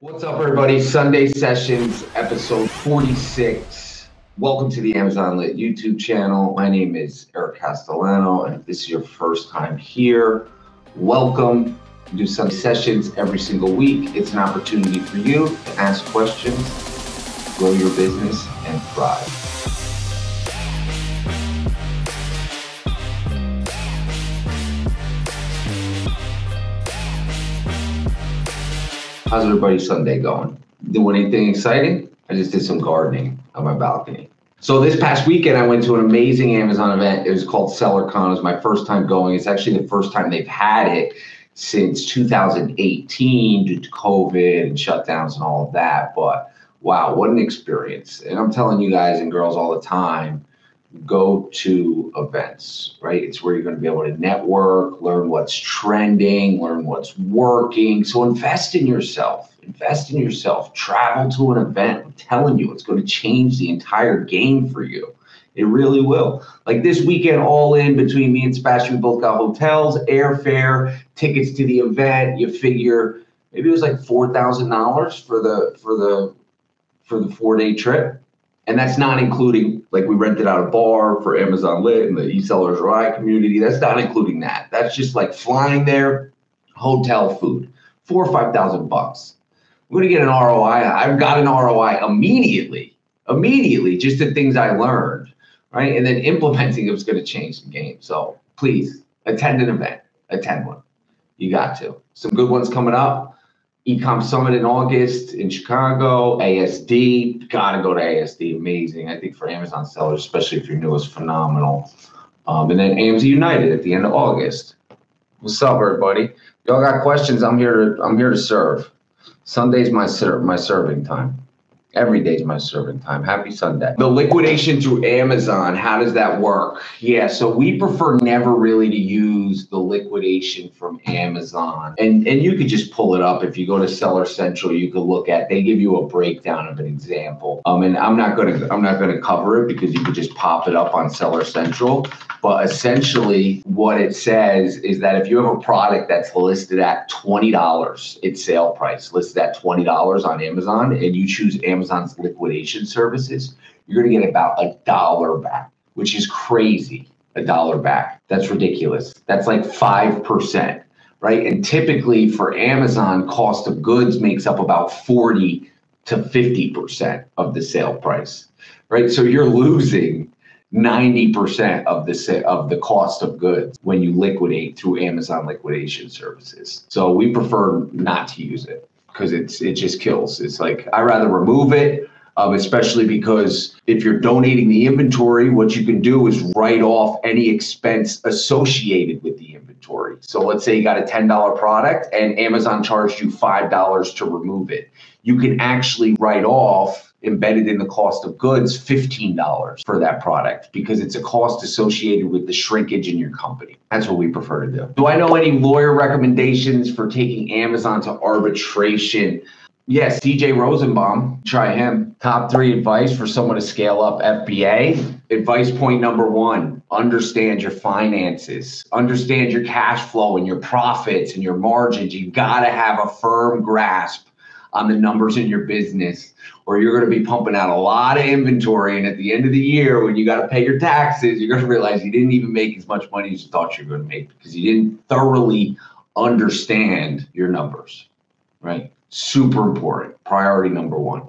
What's up, everybody? Sunday Sessions, episode 46. Welcome to the Amazon Lit YouTube channel. My name is Eric Castellano, and if this is your first time here, welcome. We do Sunday Sessions every single week. It's an opportunity for you to ask questions, grow your business, and thrive. How's everybody's Sunday going? Doing anything exciting? I just did some gardening on my balcony. So this past weekend, I went to an amazing Amazon event. It was called SellerCon. It was my first time going. It's actually the first time they've had it since 2018 due to COVID and shutdowns and all of that. But wow, what an experience. And I'm telling you guys and girls all the time, go to events, right? It's where you're going to be able to network, learn what's trending, learn what's working. So invest in yourself. Invest in yourself. Travel to an event. I'm telling you, it's going to change the entire game for you. It really will. Like this weekend, all in between me and Sebastian, we both got hotels, airfare, tickets to the event. You figure maybe it was like four thousand dollars for the for the for the four day trip and that's not including like we rented out a bar for Amazon Lit and the eSellers RI community. That's not including that. That's just like flying there, hotel food, four or five thousand bucks. I'm gonna get an ROI. I've got an ROI immediately, immediately, just the things I learned, right? And then implementing it was gonna change the game. So please attend an event, attend one. You got to. Some good ones coming up. Ecom Summit in August in Chicago, ASD, gotta go to ASD, amazing. I think for Amazon sellers, especially if you're new, is phenomenal. Um, and then AMZ United at the end of August. What's up, everybody? Y'all got questions? I'm here to I'm here to serve. Sunday's my ser- my serving time. Every day's my serving time. Happy Sunday. The liquidation through Amazon, how does that work? Yeah, so we prefer never really to use the liquidation from Amazon. And and you could just pull it up if you go to Seller Central, you could look at they give you a breakdown of an example. Um and I'm not going to I'm not going to cover it because you could just pop it up on Seller Central. But essentially, what it says is that if you have a product that's listed at $20, its sale price listed at $20 on Amazon, and you choose Amazon's liquidation services, you're going to get about a dollar back, which is crazy. A dollar back. That's ridiculous. That's like 5%, right? And typically for Amazon, cost of goods makes up about 40 to 50% of the sale price, right? So you're losing 90% of the of the cost of goods when you liquidate through Amazon liquidation services. So we prefer not to use it because it's it just kills. It's like I rather remove it, um, especially because if you're donating the inventory, what you can do is write off any expense associated with the inventory. So let's say you got a $10 product and Amazon charged you $5 to remove it. You can actually write off embedded in the cost of goods $15 for that product because it's a cost associated with the shrinkage in your company. That's what we prefer to do. Do I know any lawyer recommendations for taking Amazon to arbitration? Yes, CJ Rosenbaum, try him. Top three advice for someone to scale up FBA. Advice point number one understand your finances, understand your cash flow and your profits and your margins. You got to have a firm grasp on the numbers in your business or you're going to be pumping out a lot of inventory and at the end of the year when you got to pay your taxes you're going to realize you didn't even make as much money as you thought you were going to make because you didn't thoroughly understand your numbers right? Super important. Priority number one.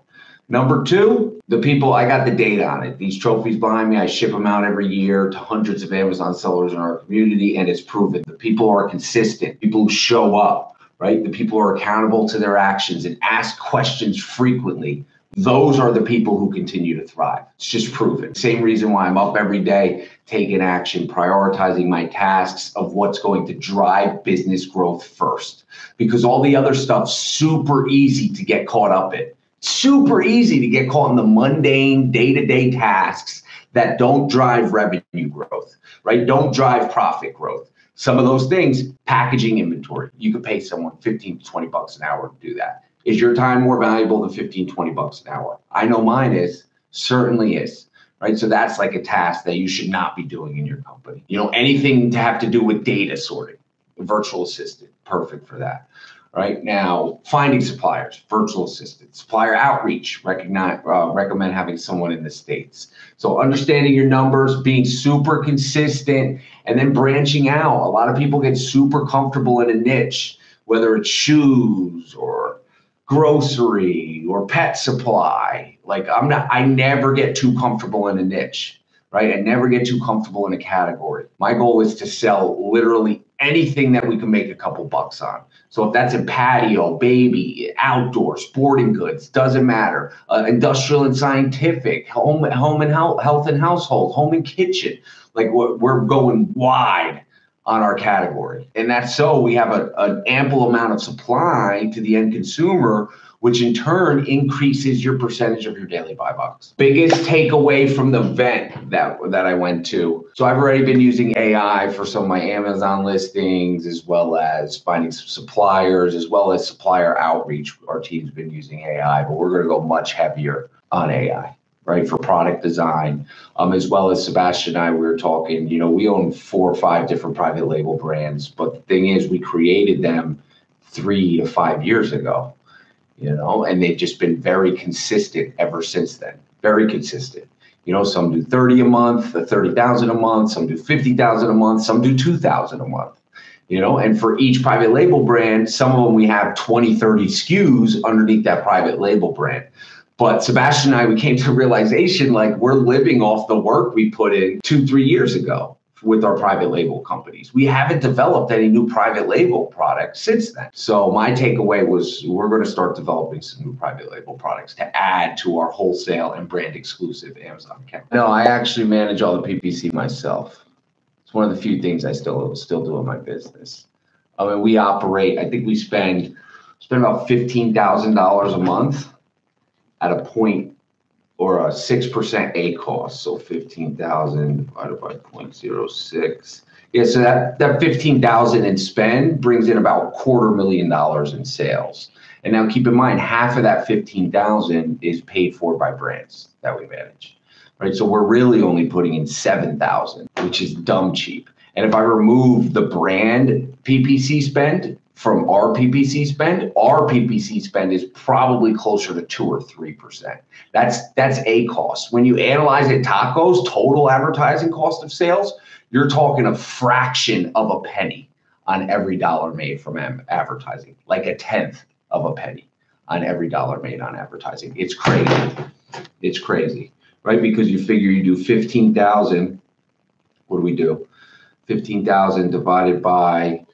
Number two the people i got the data on it. These trophies behind me i ship them out every year to hundreds of amazon sellers in our community and it's proven. The people are consistent. People who show up right? The people who are accountable to their actions and ask questions frequently. Those are the people who continue to thrive. It's just proven. Same reason why I'm up every day, taking action, prioritizing my tasks of what's going to drive business growth first. Because all the other stuff's super easy to get caught up in. Super easy to get caught in the mundane day to day tasks that don't drive revenue growth, right? Don't drive profit growth. Some of those things, packaging inventory, you could pay someone 15 to 20 bucks an hour to do that. Is your time more valuable than 15, 20 bucks an hour? I know mine is, certainly is. Right. So that's like a task that you should not be doing in your company. You know, anything to have to do with data sorting, virtual assistant, perfect for that. Right now finding suppliers virtual assistant supplier outreach recognize uh, recommend having someone in the states so understanding your numbers being super consistent and then branching out a lot of people get super comfortable in a niche whether it's shoes or grocery or pet supply like i'm not i never get too comfortable in a niche right? I never get too comfortable in a category. My goal is to sell literally anything that we can make a couple bucks on. So if that's a patio, baby, outdoor, sporting goods, doesn't matter. Uh, industrial and scientific, home, home and health, health and household, home and kitchen. Like we're, we're going wide on our category, and that's so we have a, an ample amount of supply to the end consumer which in turn increases your percentage of your daily buy box. Biggest takeaway from the event that, that I went to. So I've already been using AI for some of my Amazon listings, as well as finding some suppliers, as well as supplier outreach. Our team's been using AI, but we're going to go much heavier on AI right, for product design, um, as well as Sebastian and I, we were talking, you know, we own four or five different private label brands, but the thing is, we created them three to five years ago you know, and they've just been very consistent ever since then. Very consistent. You know, some do 30 a month, uh, 30,000 a month, some do 50,000 a month, some do 2,000 a month. You know, and for each private label brand, some of them we have 20, 30 SKUs underneath that private label brand. But Sebastian and I, we came to realization like we're living off the work we put in two, three years ago with our private label companies. We haven't developed any new private label products since then. So my takeaway was we're going to start developing some new private label products to add to our wholesale and brand exclusive Amazon account. No, I actually manage all the PPC myself. It's one of the few things I still still do in my business. I mean, we operate. I think we spend spend about fifteen thousand dollars a month at a point or a six percent ACoS, so fifteen thousand divided by 0.06. Yeah, so that that fifteen thousand in spend brings in about quarter million dollars in sales. And now keep in mind, half of that fifteen thousand is paid for by brands that we manage, right? So we're really only putting in seven thousand, which is dumb cheap. And if I remove the brand PPC spend, from our PPC spend, our PPC spend is probably closer to two or three percent. That's that's ACoS. When you analyze it, TACoS total advertising cost of sales, you're talking a fraction of a penny on every dollar made from advertising, like a tenth of a penny on every dollar made on advertising. It's crazy. It's crazy, right? Because you figure you do fifteen thousand. What do we do? Fifteen thousand divided by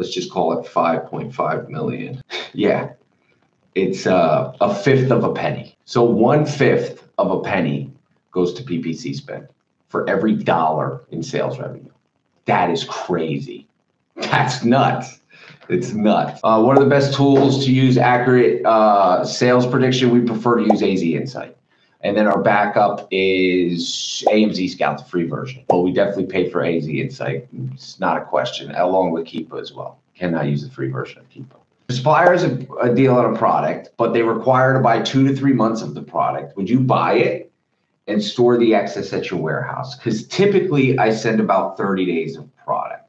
let's just call it 5.5 million. yeah, it's uh, a fifth of a penny. So one fifth of a penny goes to PPC spend for every dollar in sales revenue. That is crazy. That's nuts. It's nuts. Uh, one of the best tools to use accurate uh, sales prediction, we prefer to use AZ Insight. And then our backup is AMZ Scout, the free version. But we definitely pay for AZ Insight. It's not a question, along with Keepa as well. Cannot use the free version of Keepa. The supplier is a, a deal on a product, but they require to buy two to three months of the product. Would you buy it and store the excess at your warehouse? Because typically I send about 30 days of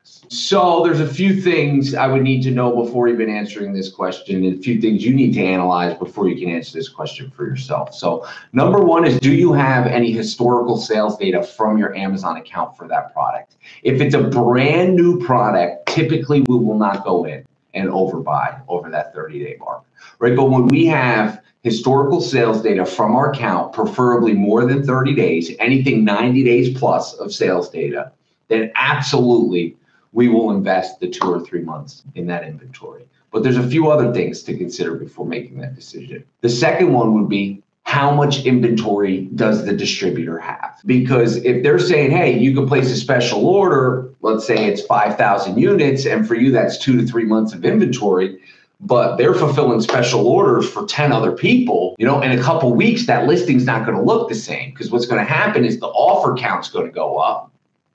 So there's a few things I would need to know before even answering this question, and a few things you need to analyze before you can answer this question for yourself. So number one is, do you have any historical sales data from your Amazon account for that product? If it's a brand new product, typically we will not go in and overbuy over that 30 day mark, right? But when we have historical sales data from our account, preferably more than 30 days, anything 90 days plus of sales data, then absolutely we will invest the two or three months in that inventory. But there's a few other things to consider before making that decision. The second one would be how much inventory does the distributor have? Because if they're saying, hey, you can place a special order, let's say it's 5,000 units, and for you that's two to three months of inventory, but they're fulfilling special orders for 10 other people, you know, in a couple weeks, that listing's not going to look the same because what's going to happen is the offer count's going to go up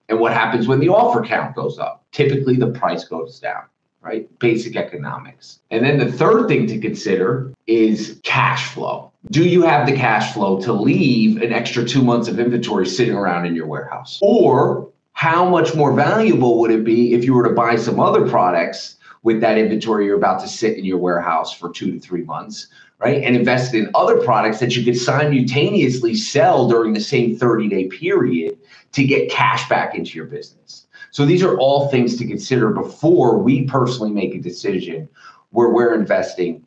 and what happens when the offer count goes up? Typically, the price goes down, right? Basic economics. And then the third thing to consider is cash flow. Do you have the cash flow to leave an extra two months of inventory sitting around in your warehouse? Or how much more valuable would it be if you were to buy some other products with that inventory you're about to sit in your warehouse for two to three months, right? And invested in other products that you could simultaneously sell during the same 30 day period to get cash back into your business. So these are all things to consider before we personally make a decision where we're investing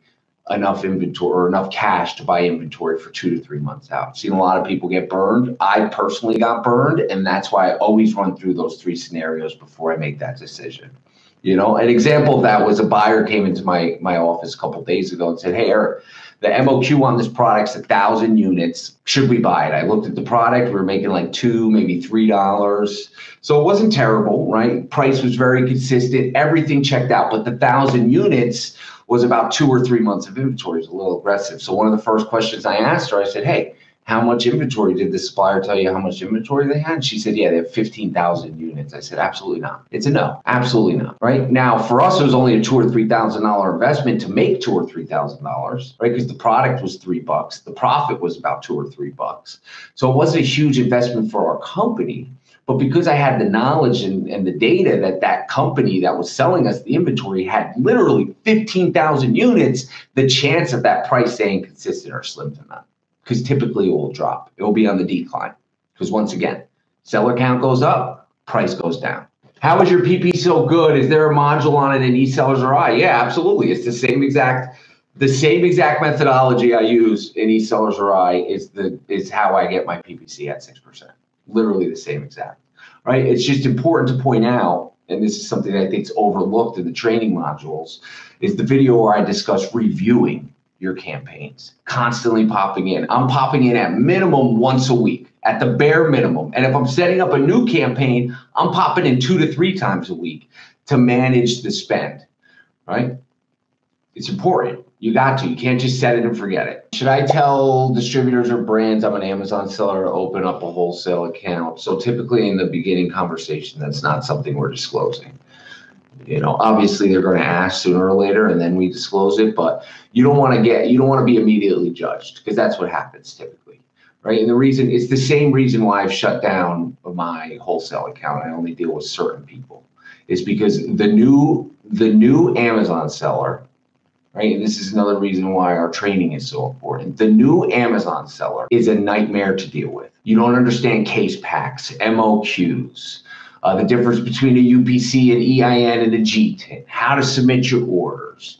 enough inventory or enough cash to buy inventory for two to three months out. I've seen a lot of people get burned. I personally got burned, and that's why I always run through those three scenarios before I make that decision. You know, an example of that was a buyer came into my my office a couple days ago and said, "Hey, Eric, the MOQ on this product's a thousand units. Should we buy it?" I looked at the product. We were making like two, maybe three dollars, so it wasn't terrible, right? Price was very consistent. Everything checked out, but the thousand units was about two or three months of inventory. It was a little aggressive. So one of the first questions I asked her, I said, "Hey, how much inventory did the supplier tell you how much inventory they had? She said, yeah, they have 15,000 units. I said, absolutely not. It's a no, absolutely not. Right now, for us, it was only a two or three thousand dollar investment to make two or three thousand dollars, right? Because the product was three bucks, the profit was about two or three bucks. So it wasn't a huge investment for our company. But because I had the knowledge and, and the data that that company that was selling us the inventory had literally 15,000 units, the chance of that price staying consistent are slim to none. Because typically it will drop, it will be on the decline. Because once again, seller count goes up, price goes down. How is your PP so good? Is there a module on it in eSellersRI? Yeah, absolutely. It's the same exact the same exact methodology I use in eSellersRI is the is how I get my PPC at six percent literally the same exact, right? It's just important to point out, and this is something that I think is overlooked in the training modules, is the video where I discuss reviewing your campaigns, constantly popping in. I'm popping in at minimum once a week, at the bare minimum. And if I'm setting up a new campaign, I'm popping in two to three times a week to manage the spend, right? It's important. You got to. You can't just set it and forget it. Should I tell distributors or brands I'm an Amazon seller to open up a wholesale account? So typically in the beginning conversation, that's not something we're disclosing. You know, obviously they're going to ask sooner or later, and then we disclose it. But you don't want to get, you don't want to be immediately judged because that's what happens typically, right? And the reason it's the same reason why I've shut down my wholesale account. I only deal with certain people, is because the new the new Amazon seller right? And this is another reason why our training is so important. The new Amazon seller is a nightmare to deal with. You don't understand case packs, MOQs, uh, the difference between a UPC and EAN and a GTIN, how to submit your orders,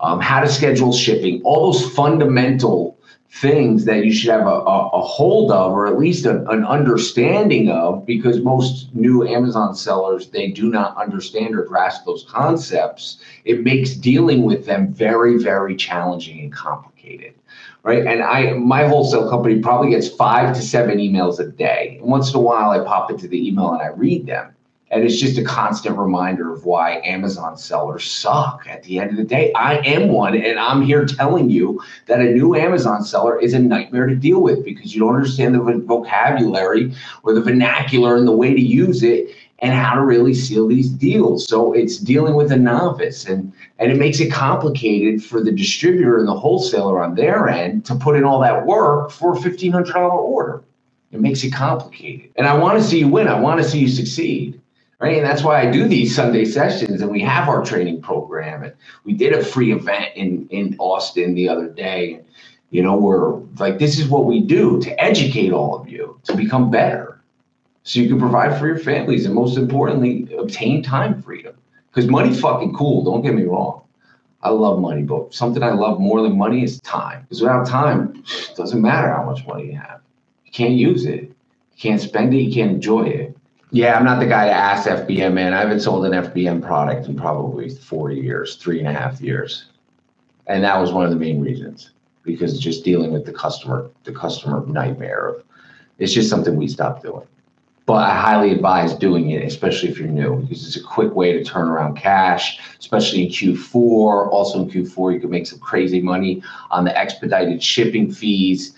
um, how to schedule shipping, all those fundamental things that you should have a, a, a hold of or at least a, an understanding of because most new amazon sellers they do not understand or grasp those concepts. It makes dealing with them very very challenging and complicated right and i my wholesale company probably gets five to seven emails a day and once in a while i pop into the email and i read them and it's just a constant reminder of why Amazon sellers suck. At the end of the day, I am one, and I'm here telling you that a new Amazon seller is a nightmare to deal with because you don't understand the vocabulary or the vernacular and the way to use it and how to really seal these deals. So it's dealing with a novice and and it makes it complicated for the distributor and the wholesaler on their end to put in all that work for a $1500 order. It makes it complicated. And I want to see you win. I want to see you succeed right? And that's why I do these Sunday sessions and we have our training program. And we did a free event in, in Austin the other day. You know, we're like, this is what we do to educate all of you to become better so you can provide for your families and most importantly, obtain time freedom. Because money's fucking cool, don't get me wrong. I love money, but something I love more than money is time. Because without time, it doesn't matter how much money you have. You can't use it. You can't spend it. You can't enjoy it. Yeah, I'm not the guy to ask FBM, man. I haven't sold an FBM product in probably four years, three and a half years. And that was one of the main reasons because just dealing with the customer, the customer nightmare of it's just something we stopped doing. But I highly advise doing it, especially if you're new, because it's a quick way to turn around cash, especially in Q4. Also in Q4, you can make some crazy money on the expedited shipping fees.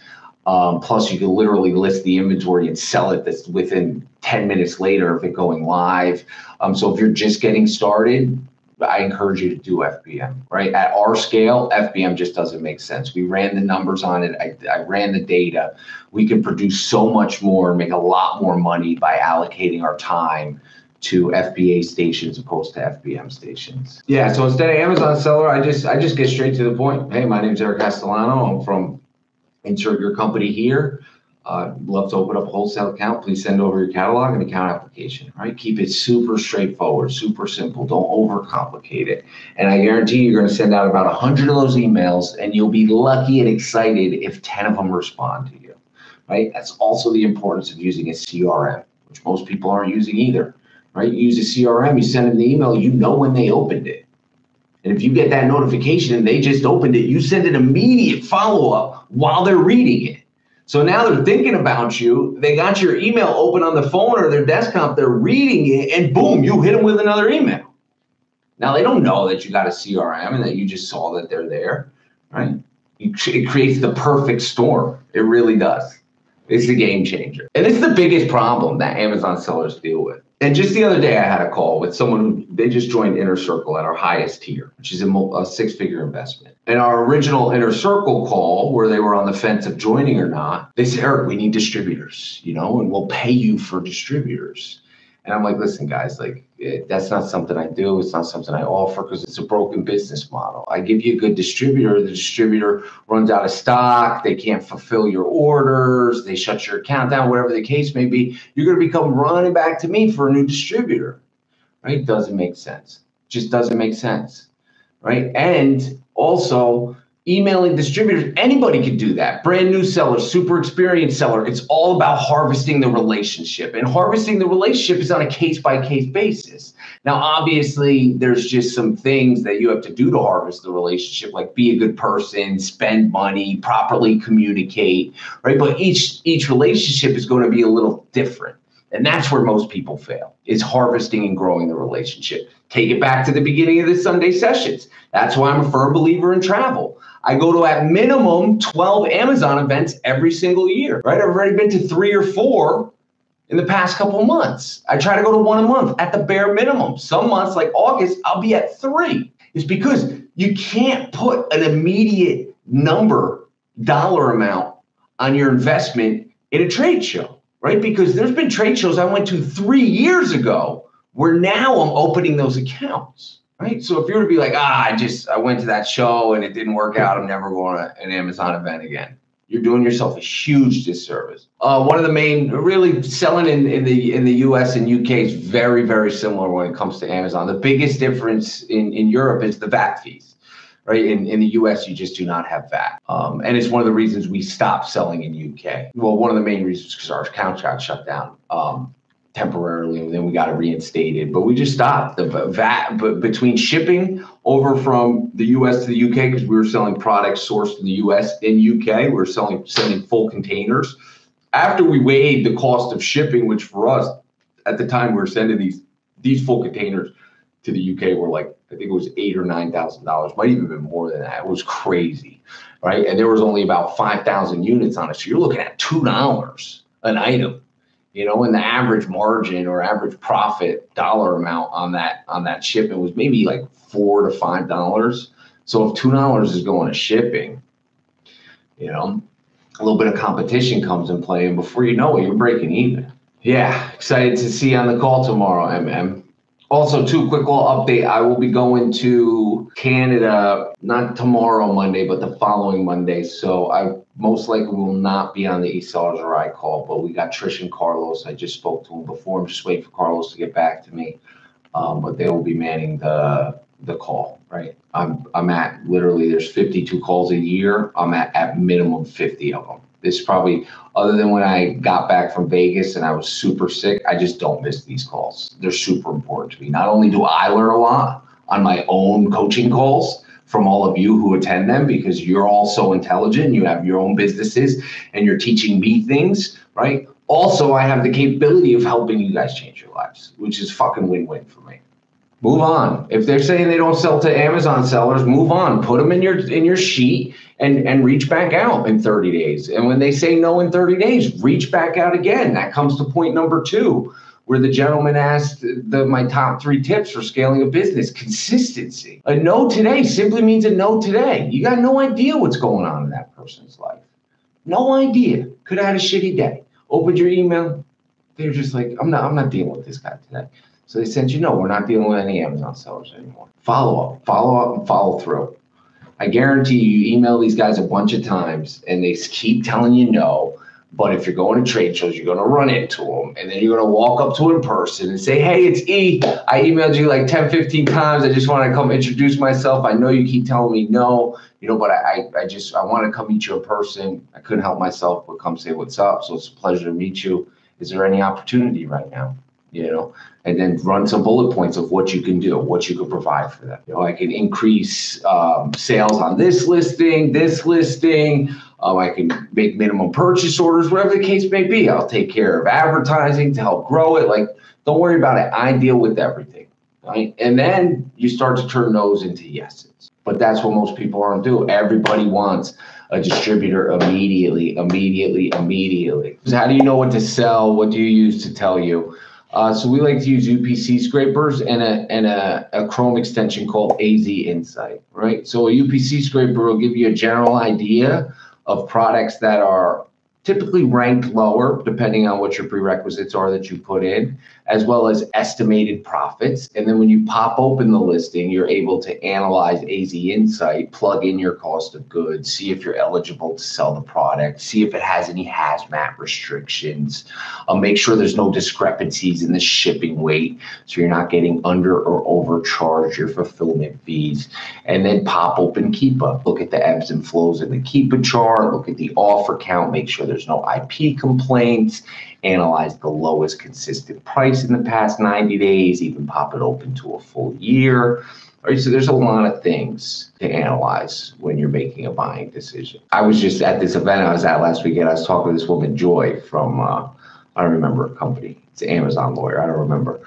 Um, plus, you can literally list the inventory and sell it that's within 10 minutes later of it going live. Um, so if you're just getting started, I encourage you to do FBM, right? At our scale, FBM just doesn't make sense. We ran the numbers on it. I, I ran the data. We can produce so much more, make a lot more money by allocating our time to FBA stations opposed to FBM stations. Yeah, so instead of Amazon seller, I just I just get straight to the point. Hey, my name's Eric Castellano. I'm from insert your company here. Uh, love to open up a wholesale account. Please send over your catalog and account application. Right? Keep it super straightforward, super simple. Don't overcomplicate it. And I guarantee you're going to send out about hundred of those emails, and you'll be lucky and excited if ten of them respond to you. Right? That's also the importance of using a CRM, which most people aren't using either right? You use a CRM, you send them the email, you know when they opened it. And if you get that notification and they just opened it, you send an immediate follow up while they're reading it. So now they're thinking about you. They got your email open on the phone or their desktop. They're reading it, and boom, you hit them with another email. Now they don't know that you got a CRM and that you just saw that they're there, right? It creates the perfect storm. It really does. It's a game changer. And it's the biggest problem that Amazon sellers deal with. And just the other day, I had a call with someone who they just joined Inner Circle at our highest tier, which is a, a six figure investment. And our original Inner Circle call, where they were on the fence of joining or not, they said, Eric, we need distributors, you know, and we'll pay you for distributors. And I'm like, listen, guys, like it, that's not something I do. It's not something I offer because it's a broken business model. I give you a good distributor. The distributor runs out of stock. They can't fulfill your orders. They shut your account down, whatever the case may be. You're going to become running back to me for a new distributor, right? Doesn't make sense. Just doesn't make sense, right? And also, emailing distributors, anybody can do that. Brand new seller, super experienced seller. It's all about harvesting the relationship. And harvesting the relationship is on a case by case basis. Now, obviously, there's just some things that you have to do to harvest the relationship, like be a good person, spend money, properly communicate, right? But each each relationship is going to be a little different. And that's where most people fail is harvesting and growing the relationship. Take it back to the beginning of the Sunday sessions. That's why I'm a firm believer in travel. I go to at minimum 12 Amazon events every single year, right? I've already been to three or four in the past couple months. I try to go to one a month at the bare minimum. Some months, like August, I'll be at three. It's because you can't put an immediate number, dollar amount on your investment in a trade show, right? Because there's been trade shows I went to three years ago where now I'm opening those accounts right? So if you were to be like, ah, I just I went to that show and it didn't work out, I'm never going to an Amazon event again. You're doing yourself a huge disservice. Uh, one of the main, really selling in, in the in the U.S. and U.K. is very very similar when it comes to Amazon. The biggest difference in in Europe is the VAT fees. Right in, in the U.S., you just do not have VAT, um, and it's one of the reasons we stopped selling in U.K. Well, one of the main reasons because our accounts got shut down. Um, temporarily and then we got it reinstated. But we just stopped. The vat but between shipping over from the us to the uk because we were selling products sourced in the us in uk we were selling sending full containers. After we weighed the cost of shipping which for us at the time we were sending these these full containers to the uk were like i think it was eight or nine thousand dollars might even been more than that. It was crazy right? And there was only about 5000 units on it. So you're looking at two dollars an item you know, and the average margin or average profit dollar amount on that on that shipment was maybe like four to five dollars. So if two dollars is going to shipping, you know, a little bit of competition comes in play, and before you know it, you're breaking even. Yeah, excited to see you on the call tomorrow, MM. Also, too, quick little update. I will be going to Canada, not tomorrow, Monday, but the following Monday. So I most likely will not be on the eSellers Ride call, but we got Trish and Carlos. I just spoke to him before. I'm just waiting for Carlos to get back to me. Um, but they will be manning the the call, right? I'm I'm at literally there's 52 calls a year. I'm at at minimum 50 of them. This probably other than when I got back from Vegas and I was super sick, I just don't miss these calls. They're super important to me. Not only do I learn a lot on my own coaching calls from all of you who attend them because you're all so intelligent, you have your own businesses and you're teaching me things, right? Also, I have the capability of helping you guys change your lives, which is fucking win-win for me. Move on. If they're saying they don't sell to Amazon sellers, move on. Put them in your in your sheet and and reach back out in 30 days. And when they say no in 30 days, reach back out again. That comes to point number 2 where the gentleman asked the, my top three tips for scaling a business consistency. A no today simply means a no today. You got no idea what's going on in that person's life. No idea. Could have had a shitty day. Opened your email. They're just like, I'm not, I'm not dealing with this guy today. So they said, you know, we're not dealing with any Amazon sellers anymore. Follow up, follow up, and follow through. I guarantee you email these guys a bunch of times and they keep telling you no. But if you're going to trade shows, you're going to run into them and then you're going to walk up to in person and say, Hey, it's E. I emailed you like 10, 15 times. I just want to come introduce myself. I know you keep telling me no, you know, but I, I, I just, I want to come meet you in person. I couldn't help myself but come say what's up. So it's a pleasure to meet you. Is there any opportunity right now? You know, and then run some bullet points of what you can do, what you can provide for them. You know, I can increase um, sales on this listing, this listing. Um, I can make minimum purchase orders, whatever the case may be. I'll take care of advertising to help grow it. Like, don't worry about it. I deal with everything, right? And then you start to turn those into yeses. But that's what most people aren't doing. Everybody wants a distributor immediately, immediately, immediately. So how do you know what to sell? What do you use to tell you? Uh, so we like to use UPC scrapers and a and a, a Chrome extension called AZ Insight, right? So a UPC scraper will give you a general idea of products that are typically ranked lower depending on what your prerequisites are that you put in as well as estimated profits. And then when you pop open the listing you're able to analyze az insight plug in your cost of goods see if you're eligible to sell the product see if it has any hazmat restrictions uh, make sure there's no discrepancies in the shipping weight so you're not getting under or overcharged your fulfillment fees. And then pop open keepa. Look at the ebbs and flows in the keepa chart look at the offer count make sure there's no IP complaints, analyze the lowest consistent price in the past 90 days, even pop it open to a full year. All right, so there's a lot of things to analyze when you're making a buying decision. I was just at this event I was at last weekend. I was talking to this woman, Joy, from uh, I don't remember a company. It's an Amazon lawyer. I don't remember,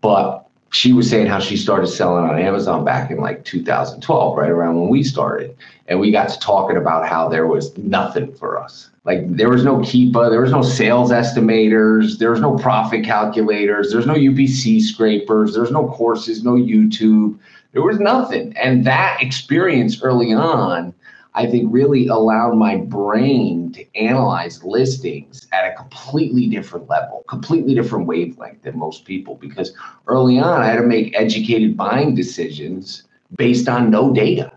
but she was saying how she started selling on Amazon back in like 2012, right around when we started. And we got to talking about how there was nothing for us. Like there was no Keepa, there was no sales estimators, there was no profit calculators, there's no UPC scrapers, there's no courses, no YouTube. There was nothing. And that experience early on I think really allowed my brain to analyze listings at a completely different level, completely different wavelength than most people. Because early on, I had to make educated buying decisions based on no data,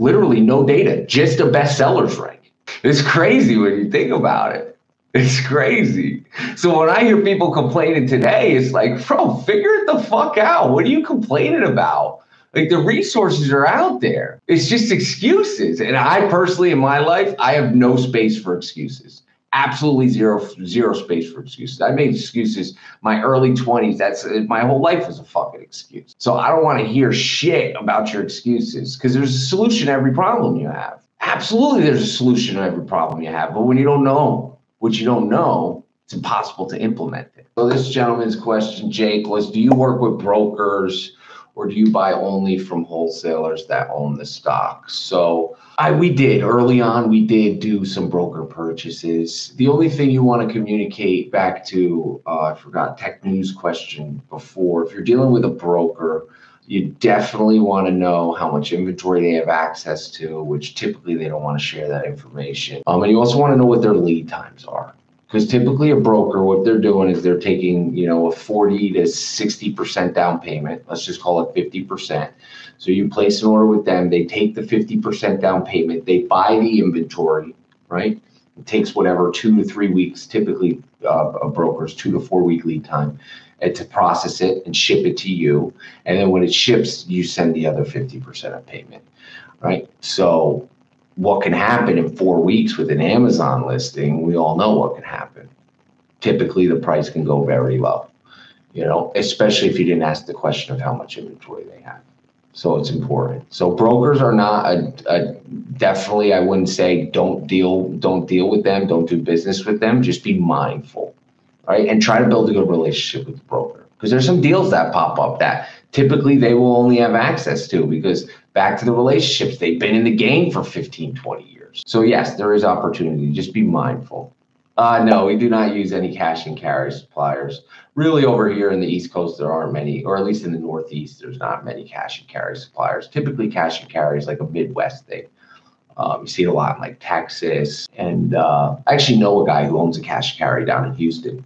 literally no data, just a bestsellers rank. It's crazy when you think about it. It's crazy. So when I hear people complaining today, it's like, bro, figure it the fuck out. What are you complaining about? Like the resources are out there. It's just excuses. And I personally, in my life, I have no space for excuses. Absolutely zero, zero space for excuses. I made excuses my early 20s. That's my whole life was a fucking excuse. So I don't want to hear shit about your excuses because there's a solution to every problem you have. Absolutely, there's a solution to every problem you have. But when you don't know what you don't know, it's impossible to implement it. So this gentleman's question, Jake, was do you work with brokers? Or do you buy only from wholesalers that own the stock? So I we did early on we did do some broker purchases. The only thing you want to communicate back to uh, I forgot tech news question before if you're dealing with a broker you definitely want to know how much inventory they have access to, which typically they don't want to share that information. Um, and you also want to know what their lead times are because typically a broker what they're doing is they're taking you know a 40 to 60 percent down payment. Let's just call it 50 percent. So you place an order with them they take the 50 percent down payment they buy the inventory right? It takes whatever two to three weeks typically uh, a broker's two to four week lead time and to process it and ship it to you. And then when it ships you send the other 50 percent of payment right? So what can happen in four weeks with an Amazon listing, we all know what can happen. Typically, the price can go very low, you know, especially if you didn't ask the question of how much inventory they have. So it's important. So brokers are not a, a definitely. I wouldn't say don't deal don't deal with them. Don't do business with them. Just be mindful, right? And try to build a good relationship with the broker because there's some deals that pop up that typically they will only have access to because back to the relationships they've been in the game for 15 20 years. So yes there is opportunity. Just be mindful. Uh, no we do not use any cash and carry suppliers. Really over here in the east coast there aren't many or at least in the northeast there's not many cash and carry suppliers. Typically cash and carry is like a midwest thing. Um, you see it a lot in like texas. And uh, i actually know a guy who owns a cash and carry down in houston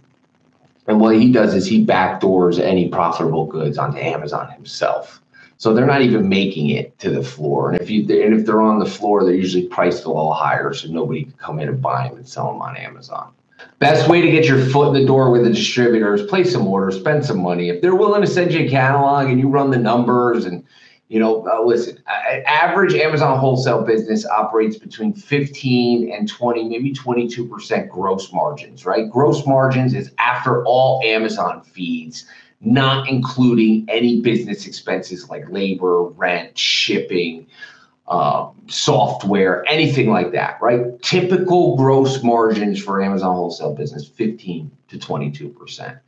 And what he does is he backdoors any profitable goods onto Amazon himself. So they're not even making it to the floor. And if you and if they're on the floor, they're usually priced a little higher, so nobody can come in and buy them and sell them on Amazon. Best way to get your foot in the door with a distributor is place some orders, spend some money. If they're willing to send you a catalog and you run the numbers and you know, uh, listen, average Amazon wholesale business operates between 15 and 20, maybe 22% gross margins, right? Gross margins is after all Amazon fees, not including any business expenses like labor, rent, shipping, uh, software, anything like that, right? Typical gross margins for Amazon wholesale business, 15 to 22%.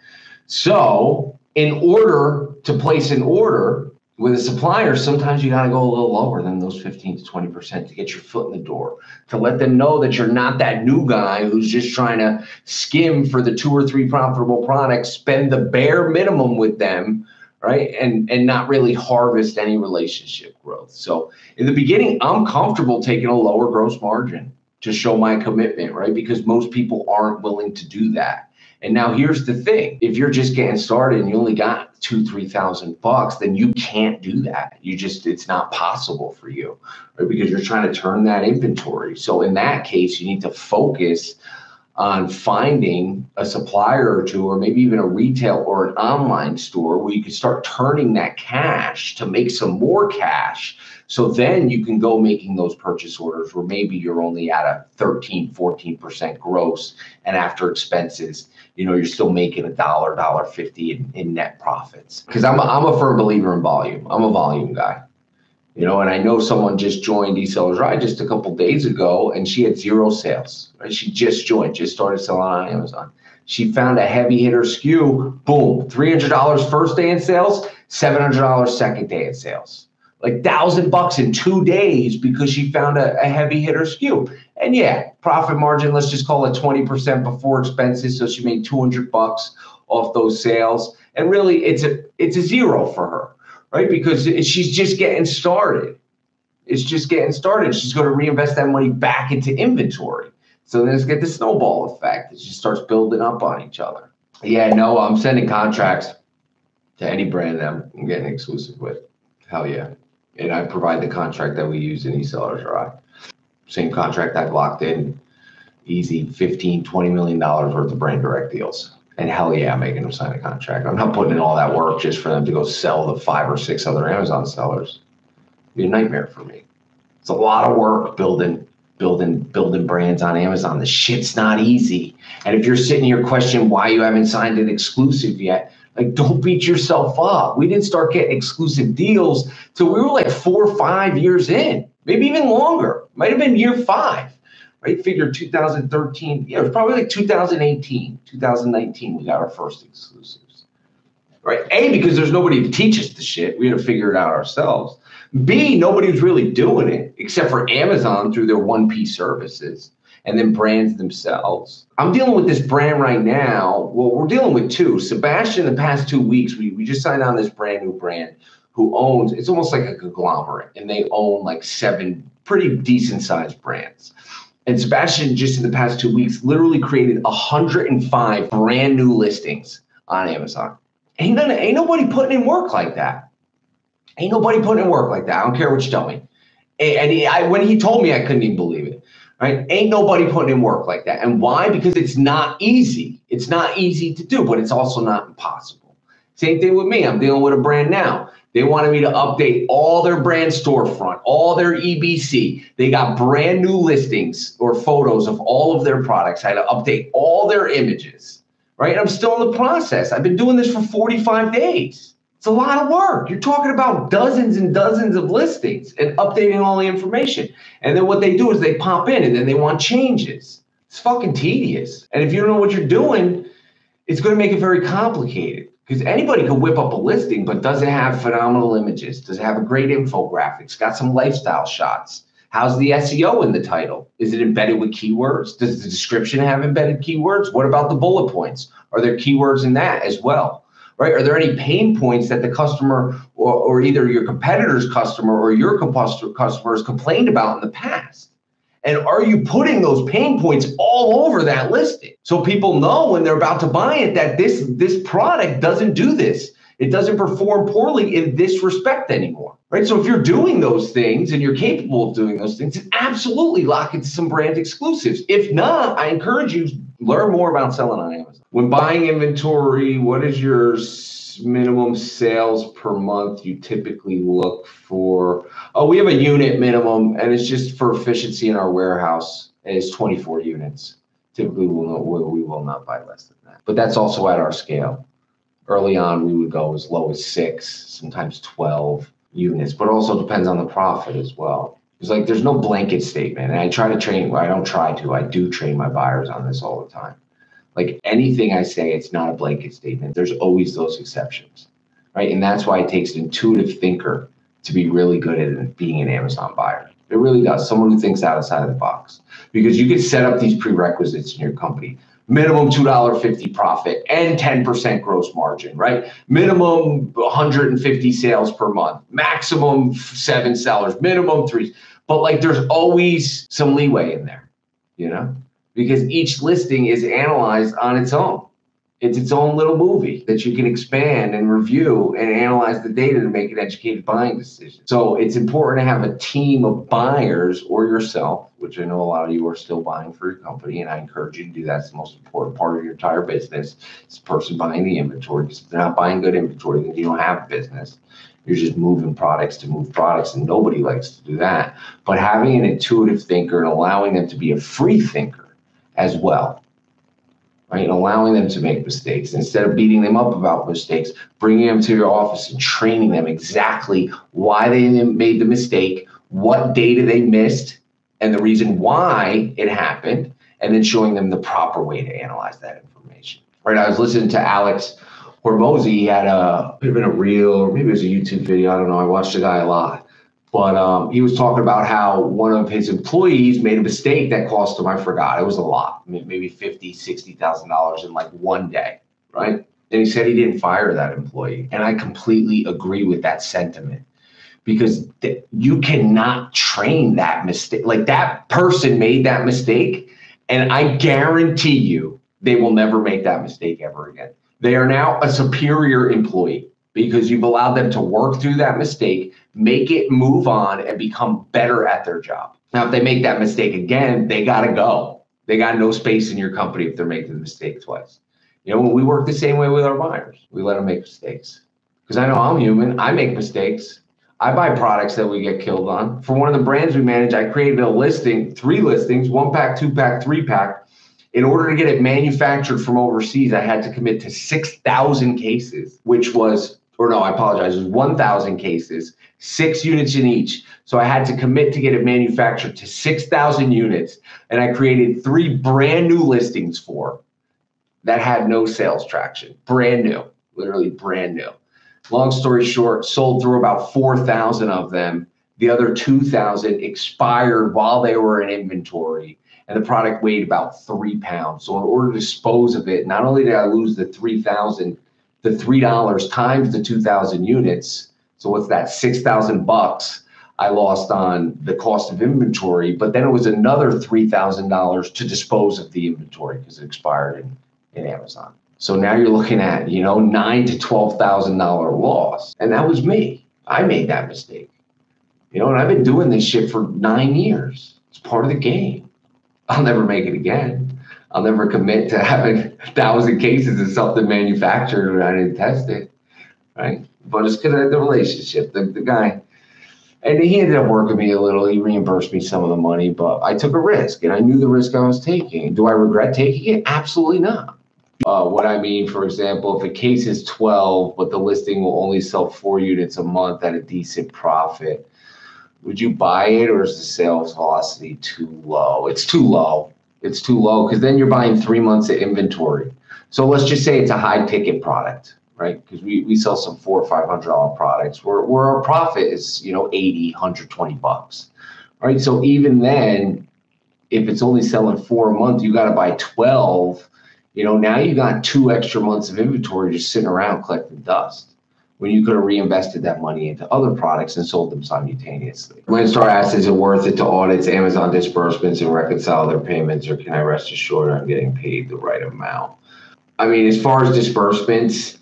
So, in order to place an order, with a supplier, sometimes you got to go a little lower than those 15 to 20% to get your foot in the door, to let them know that you're not that new guy who's just trying to skim for the two or three profitable products, spend the bare minimum with them, right? And and not really harvest any relationship growth. So in the beginning, I'm comfortable taking a lower gross margin to show my commitment, right? Because most people aren't willing to do that. And now here's the thing: if you're just getting started and you only got two, three thousand bucks, then you can't do that. You just it's not possible for you, right? Because you're trying to turn that inventory. So in that case, you need to focus on finding a supplier or two, or maybe even a retail or an online store where you can start turning that cash to make some more cash. So then you can go making those purchase orders where maybe you're only at a 13, 14% gross. And after expenses, you know, you're still making a dollar, dollar fifty in, in net profits. Because I'm a, I'm a firm believer in volume. I'm a volume guy. You know, and I know someone just joined eSellers Ride just a couple days ago, and she had zero sales. Right? She just joined, just started selling on Amazon. She found a heavy hitter SKU. Boom, three hundred dollars first day in sales, seven hundred dollars second day in sales. Like thousand bucks in two days because she found a, a heavy hitter SKU. And yeah, profit margin, let's just call it 20% before expenses. So she made 200 bucks off those sales. And really it's a it's a zero for her, right? Because she's just getting started. It's just getting started. She's going to reinvest that money back into inventory. So then it's get the snowball effect. It just starts building up on each other. Yeah, no, I'm sending contracts to any brand that I'm getting exclusive with. Hell yeah. And I provide the contract that we use in eSellers Ride same contract I've locked in, easy 15, 20 million dollars worth of brand direct deals. And hell yeah, I'm making them sign a contract. I'm not putting in all that work just for them to go sell the five or six other Amazon sellers. It'd be a nightmare for me. It's a lot of work building, building, building brands on Amazon. The shit's not easy. And if you're sitting here questioning why you haven't signed an exclusive yet, like don't beat yourself up. We didn't start getting exclusive deals till we were like four or five years in maybe even longer. Might have been year five, right? Figure 2013, yeah, it was probably like 2018, 2019, we got our first exclusives, right? A, because there's nobody to teach us the shit. We had to figure it out ourselves. B, nobody was really doing it except for Amazon through their 1P services and then brands themselves. I'm dealing with this brand right now. Well, we're dealing with two. Sebastian, the past two weeks, we, we just signed on this brand new brand who owns it's almost like a conglomerate and they own like seven pretty decent sized brands and sebastian just in the past two weeks literally created 105 brand new listings on amazon. Ain't, none, ain't nobody putting in work like that. Ain't nobody putting in work like that. I don't care what you tell me. And he, I, when he told me i couldn't even believe it right? Ain't nobody putting in work like that. And why? Because it's not easy. It's not easy to do but it's also not impossible. Same thing with me. I'm dealing with a brand now they wanted me to update all their brand storefront, all their EBC. They got brand new listings or photos of all of their products. I had to update all their images, right? And I'm still in the process. I've been doing this for 45 days. It's a lot of work. You're talking about dozens and dozens of listings and updating all the information. And then what they do is they pop in and then they want changes. It's fucking tedious. And if you don't know what you're doing, it's going to make it very complicated because anybody could whip up a listing, but does it have phenomenal images? Does it have a great infographics? Got some lifestyle shots? How's the SEO in the title? Is it embedded with keywords? Does the description have embedded keywords? What about the bullet points? Are there keywords in that as well? Right? Are there any pain points that the customer or, or either your competitor's customer or your customer has complained about in the past? And are you putting those pain points all over that listing? So people know when they're about to buy it that this this product doesn't do this. It doesn't perform poorly in this respect anymore. Right. So if you're doing those things and you're capable of doing those things, absolutely lock into some brand exclusives. If not, I encourage you learn more about selling on Amazon. When buying inventory, what is your minimum sales per month you typically look for? Oh, we have a unit minimum, and it's just for efficiency in our warehouse. It's 24 units. Typically, we will not, we will not buy less than that. But that's also at our scale. Early on, we would go as low as six, sometimes 12 units, but also depends on the profit as well. It's like there's no blanket statement. And I try to train, well, I don't try to, I do train my buyers on this all the time. Like anything I say, it's not a blanket statement. There's always those exceptions, right? And that's why it takes an intuitive thinker to be really good at being an Amazon buyer. It really does. Someone who thinks outside of the box because you can set up these prerequisites in your company minimum $2.50 profit and 10% gross margin, right? Minimum 150 sales per month, maximum seven sellers, minimum three. But like there's always some leeway in there, you know, because each listing is analyzed on its own it's its own little movie that you can expand and review and analyze the data to make an educated buying decision. So it's important to have a team of buyers or yourself, which I know a lot of you are still buying for your company, and I encourage you to do that. It's the most important part of your entire business. It's the person buying the inventory. Because if they're not buying good inventory, then you don't have a business. You're just moving products to move products, and nobody likes to do that. But having an intuitive thinker and allowing them to be a free thinker as well right? Allowing them to make mistakes instead of beating them up about mistakes, bringing them to your office and training them exactly why they made the mistake, what data they missed, and the reason why it happened, and then showing them the proper way to analyze that information. Right? I was listening to Alex Hormozi. He had a bit been a real, maybe it was a YouTube video. I don't know. I watched the guy a lot but um, he was talking about how one of his employees made a mistake that cost him, I forgot, it was a lot, maybe fifty, sixty thousand dollars in like one day, right? And he said he didn't fire that employee, and I completely agree with that sentiment because th- you cannot train that mistake. Like that person made that mistake, and I guarantee you they will never make that mistake ever again. They are now a superior employee because you've allowed them to work through that mistake, make it move on, and become better at their job. Now, if they make that mistake again, they got to go. They got no space in your company if they're making the mistake twice. You know, we work the same way with our buyers. We let them make mistakes because I know I'm human. I make mistakes. I buy products that we get killed on. For one of the brands we manage, I created a listing, three listings, one pack, two pack, three pack. In order to get it manufactured from overseas, I had to commit to 6,000 cases, which was or no, I apologize, it was 1,000 cases, six units in each. So I had to commit to get it manufactured to 6,000 units. And I created three brand new listings for that had no sales traction, brand new, literally brand new. Long story short, sold through about 4,000 of them. The other 2,000 expired while they were in inventory and the product weighed about three pounds. So in order to dispose of it, not only did I lose the 3,000 the three dollars times the two thousand units. So what's that? Six thousand bucks I lost on the cost of inventory, but then it was another three thousand dollars to dispose of the inventory because it expired in, in Amazon. So now you're looking at, you know, nine to twelve thousand dollar loss. And that was me. I made that mistake. You know, and I've been doing this shit for nine years. It's part of the game. I'll never make it again. I'll never commit to having thousand cases of something manufactured and I didn't test it, right? But it's because of the relationship. The, the guy, and he ended up working me a little. He reimbursed me some of the money, but I took a risk and I knew the risk I was taking. Do I regret taking it? Absolutely not. Uh, what I mean, for example, if a case is 12, but the listing will only sell four units a month at a decent profit, would you buy it or is the sales velocity too low? It's too low it's too low because then you're buying three months of inventory. So let's just say it's a high ticket product, right? Because we, we sell some four or five hundred dollar products where, where our profit is, you know, 80, 120 bucks. Right. So even then, if it's only selling four a month, you got to buy 12. You know, now you got two extra months of inventory just sitting around collecting dust. When you could have reinvested that money into other products and sold them simultaneously. Landstar asks, is it worth it to audit Amazon disbursements and reconcile their payments, or can I rest assured I'm getting paid the right amount? I mean, as far as disbursements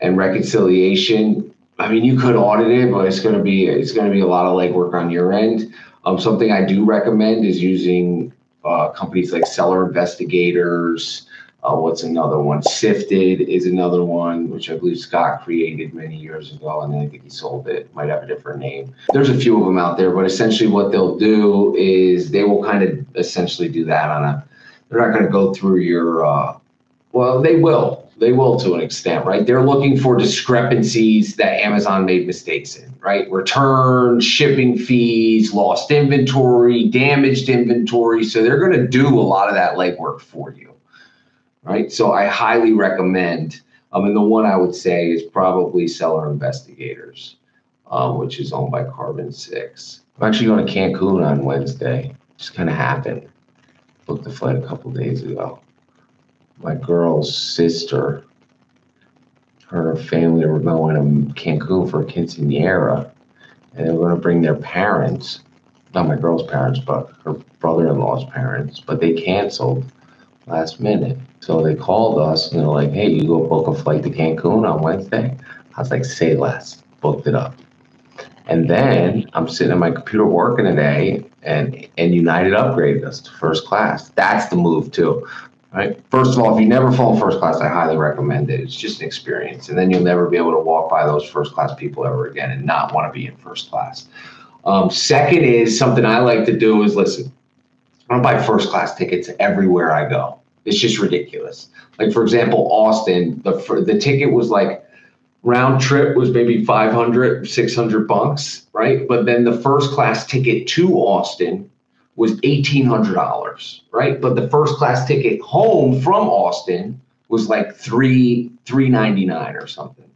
and reconciliation, I mean, you could audit it, but it's going to be it's going to be a lot of legwork on your end. Um, something I do recommend is using uh, companies like Seller Investigators, uh, what's another one? Sifted is another one, which I believe Scott created many years ago, and then I think he sold it. Might have a different name. There's a few of them out there, but essentially what they'll do is they will kind of essentially do that on a. They're not going to go through your. Uh, well, they will. They will to an extent, right? They're looking for discrepancies that Amazon made mistakes in, right? Return, shipping fees, lost inventory, damaged inventory. So they're going to do a lot of that legwork for you right? So I highly recommend. I mean, the one I would say is probably Seller Investigators, um, which is owned by Carbon Six. I'm actually going to Cancun on Wednesday. Just kind of happened. Booked the flight a couple days ago. My girl's sister, her her family were going to Cancun for a quinceanera, and they were going to bring their parents, not my girl's parents, but her brother-in-law's parents, but they canceled last minute. So they called us and they're like, hey, you go book a flight to Cancun on Wednesday? I was like, say less, booked it up. And then I'm sitting at my computer working today and, and United upgraded us to first class. That's the move too. Right. First of all, if you never flown first class, I highly recommend it. It's just an experience. And then you'll never be able to walk by those first class people ever again and not want to be in first class. Um, second is something I like to do is listen, I buy first class tickets everywhere I go. It's just ridiculous. Like for example, Austin, the the ticket was like round trip was maybe 500, 600 bucks, right? But then the first class ticket to Austin was $1,800, right? But the first class ticket home from Austin was like three, 399 or something?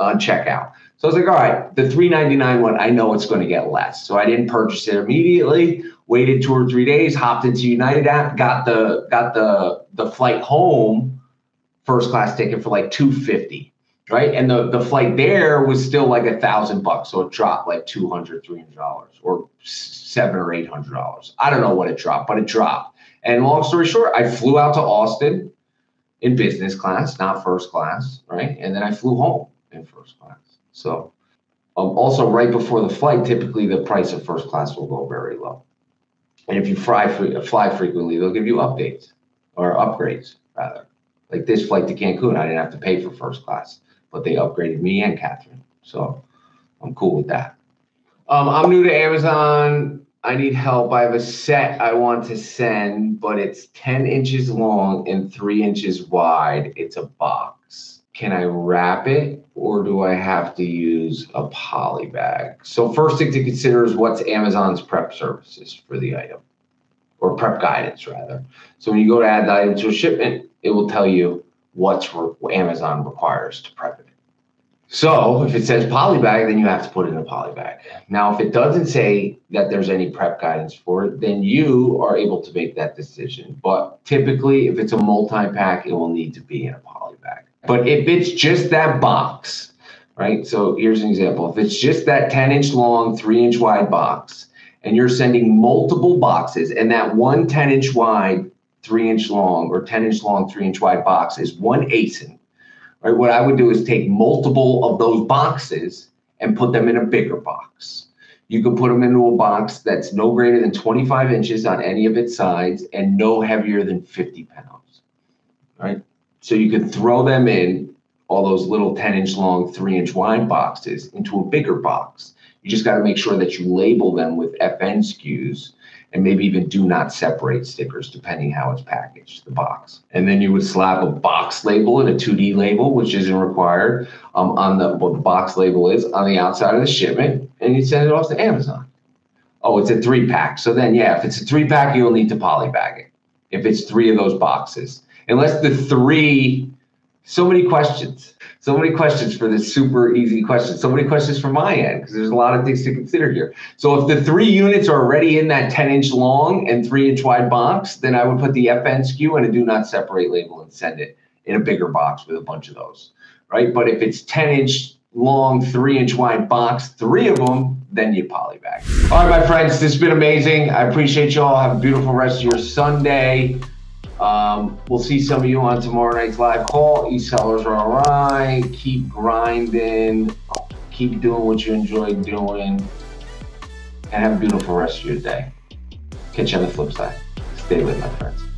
On checkout. So I was like, all right, the 399 one, I know it's going to get less. So I didn't purchase it immediately waited two or three days, hopped into United app, got the got the the flight home first class ticket for like 250 right? And the the flight there was still like a thousand bucks so it dropped like 200 300 dollars or seven or eight hundred dollars. I don't know what it dropped but it dropped. And long story short i flew out to austin in business class not first class right? And then i flew home in first class so um, also right before the flight typically the price of first class will go very low and if you fly, fly frequently, they'll give you updates or upgrades rather. Like this flight to Cancun, I didn't have to pay for first class, but they upgraded me and Catherine. So I'm cool with that. Um, I'm new to Amazon. I need help. I have a set I want to send, but it's 10 inches long and three inches wide. It's a box can I wrap it or do I have to use a poly bag? So first thing to consider is what's Amazon's prep services for the item or prep guidance rather. So when you go to add the item to a shipment, it will tell you what's re- Amazon requires to prep it. So if it says poly bag, then you have to put it in a poly bag. Now, if it doesn't say that there's any prep guidance for it, then you are able to make that decision. But typically, if it's a multi-pack, it will need to be in a poly bag. But if it's just that box, right? So here's an example. If it's just that 10 inch long, three inch wide box, and you're sending multiple boxes, and that one 10 inch wide, three inch long, or 10 inch long, three inch wide box is one ASIN, right? What I would do is take multiple of those boxes and put them in a bigger box. You can put them into a box that's no greater than 25 inches on any of its sides and no heavier than 50 pounds, right? So you could throw them in all those little 10 inch long, three inch wine boxes into a bigger box. You just got to make sure that you label them with FNSKUs and maybe even do not separate stickers depending how it's packaged, the box. And then you would slap a box label and a 2D label, which isn't required, um, on the what the box label is on the outside of the shipment, and you send it off to Amazon. Oh, it's a three pack. So then, yeah, if it's a three pack, you'll need to polybag it. If it's three of those boxes unless the three, so many questions, so many questions for this super easy question, so many questions from my end, because there's a lot of things to consider here. So if the three units are already in that 10 inch long and three inch wide box, then I would put the FNSKU and a do not separate label and send it in a bigger box with a bunch of those, right? But if it's 10 inch long, three inch wide box, three of them, then you polybag. All right, my friends, this has been amazing. I appreciate you all. Have a beautiful rest of your Sunday. Um, we'll see some of you on tomorrow night's live call. eSellers Ride all right. Keep grinding. Keep doing what you enjoy doing. And have a beautiful rest of your day. Catch you on the flip side. Stay lit, my friends.